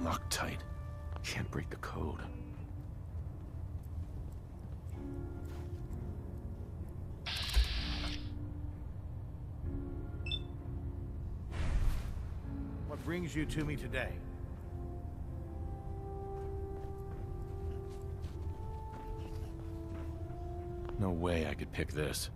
Loctite. Can't break the code. What brings you to me today? No way I could pick this.